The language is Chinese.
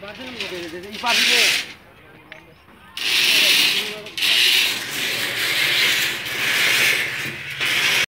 把这个给给给，一发这个。